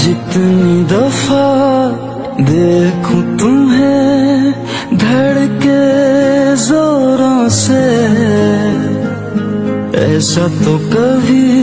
जितनी दफ़ा देखूँ तुम्हें धड़के जोरों से ऐसा तो कभी